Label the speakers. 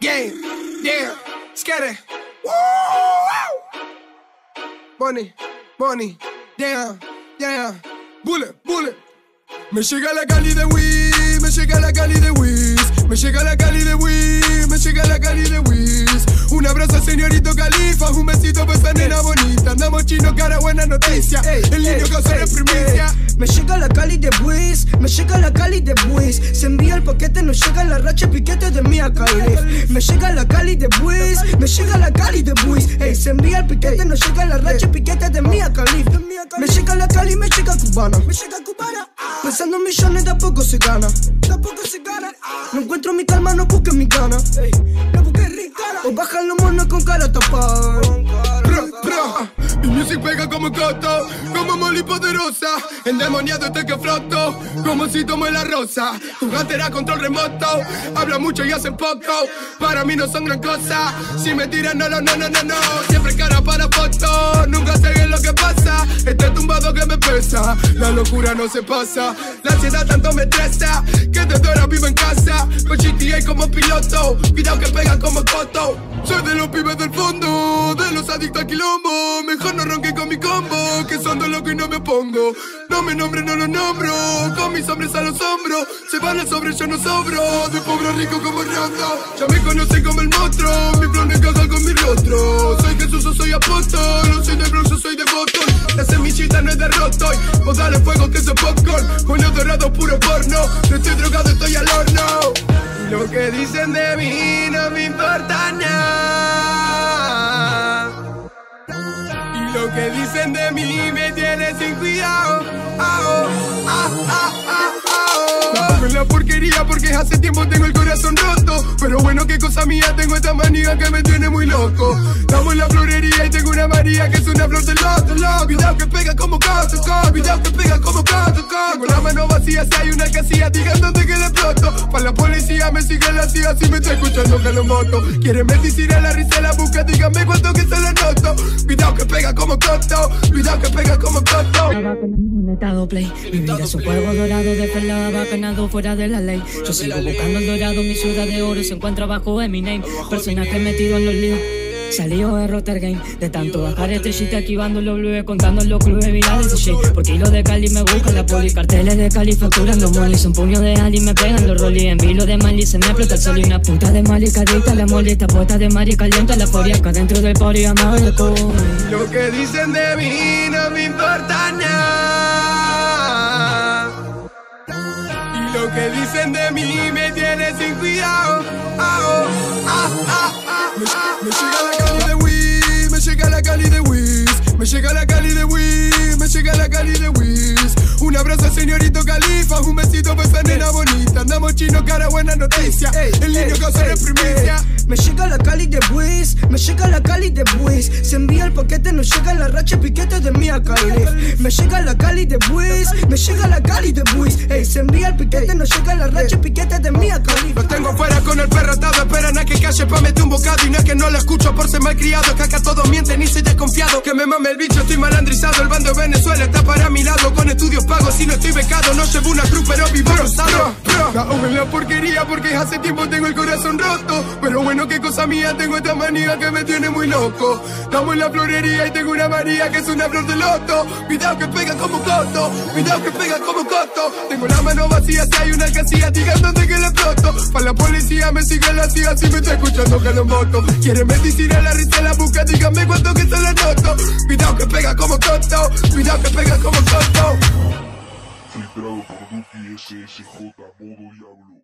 Speaker 1: Game, yeah, scatter. Woo! Money, money, damn, damn. Bullet, bullet. Me llega la cali de Wiz, me llega la cali de Wiz, me llega la cali de Wiz, me llega la cali de Wiz. Un abrazo señorito Califa, un besito para esa nena bonita. Andamos chino, cara, buena noticia. El niño que hace primicia.
Speaker 2: Me llega la cali de Wiz, me llega la cali de Wiz. Se envía el paquete, nos llega la racha piquete de Mia Khalif. Me llega la cali de Wiz, me llega la cali de Wiz. Ey, se envía el piquete, nos llega la racha piquete de Mia Khalif. Me llega la cali, me llega cubana. Me llega cubana. Pensando en millones de a poco se gana. De a poco se gana. No encuentro mi calma, no busques mi gana. No busques mi gana. O bajan los monos con cara tapada.
Speaker 1: Music pega como coto, como Molly poderosa. Endemoniado este que floto, como si tomo la rosa. Tu gatera control remoto, habla mucho y hace poco. Para mí no son gran cosa. Si me tiran, no, no, no, no, no. Siempre cara para foto, nunca sé qué es lo que pasa. Este tumbado que me pesa, la locura no se pasa. La ansiedad tanto me estresa, que desde ahora vivo en casa. Con GTA como piloto, cuidado que pega como coto. Soy de los pibes del fondo, los adictos al quilombo. Mejor no ronque con mi combo, que son de loco y no me opongo. No me nombre, no lo nombro, con mis hombres a los hombros. Se van a sobre, yo no sobro. De pobre rico como Rondo. Ya me conocen como el monstruo, mi flow no encaja con mi rostro. Soy Jesús o soy apóstol, no soy de Bronx, yo soy de Boston. La semillita no es de rostoy, vos dale fuego que soy popcorn. Uno dorado puro porno, no estoy drogado, estoy al horno. Lo que dicen de mí dicen de mí me tiene sin cuidado. Ah, ah, ah, la porquería porque hace tiempo tengo el corazón roto. Bueno, qué cosa mía, tengo esta manía que me tiene muy loco. Estamos en la florería y tengo una María que es una flor del loto, loco. Cuidado que pega como coto, coto. Cuidado que pega como coto. Tengo la mano vacía si hay una casilla, digan dónde que le exploto. Para la policía me sigue la CIA si me está escuchando que lo moto. Quieren medicina, la risa la busca, díganme cuánto que se le noto. Cuidado que pega como coto, cuidado que pega como.
Speaker 3: Un estado play. Mi vida es un dorado de perla, bacanado fuera de la ley. Yo sigo buscando el dorado, mi ciudad de oro se encuentra bajo de mi name. Personaje metido en los líos. Salió de Rotterdam, de tanto bajar estrellita esquivando los blues, contando los clubes virales de shit. Por kilo de Cali me busca la poli, carteles de Cali facturando molis. Un puño de Ali me pegan los rollis, en vilo de Mali se me explota el sol y una punta de Mali carita la moli, esta puesta de Mari calienta la foria, acá dentro del pori amado.
Speaker 1: Lo que dicen de mí no me importa nada. Que dicen de mí me tiene sin cuidado. Ah, ah, ah, me, me llega la cali de Wiz, me llega la cali de Wiz, me llega la cali de Wiz, me llega la cali de Wiz. Un abrazo señorito Califa, un besito para esa nena bonita. Andamos chino, cara, buena noticia. El niño que hace primicia.
Speaker 2: Me llega la cali de Wiz, me llega la cali de Wiz. Se envía el paquete, nos llega la racha piquete de Mia Khalif. Me llega la cali de Wiz, me llega la cali de Wiz. Ey, se envía el piquete, nos llega la racha piquete de Mia Khalif.
Speaker 1: Lo tengo fuera con el perro atado, esperan a que calle pa' meter un bocado Y no es que no lo escucho por ser malcriado Que acá todos mienten y soy desconfiado. Que me mame el bicho, estoy malandrizado El bando de Venezuela está para mi lado Con estudios pagos. Y no estoy becado No llevo una cruz pero vivo rosado. La en la porquería porque hace tiempo tengo el corazón roto. Pero bueno, qué cosa mía, tengo esta manía que me tiene muy loco. Estamos en la florería y tengo una María que es una flor de loto. Cuidado que pega como coto, cuidado que pega como coto. Tengo la mano vacía si hay una casilla, digan dónde que le exploto. Para la policía me sigue la Si me está escuchando que lo moto Quieren medicina, la risa la busca, díganme cuánto que se la noto. Cuidado que pega como coto, cuidado que pega como coto
Speaker 4: Filtrado por Duki SSJ Modo Diablo.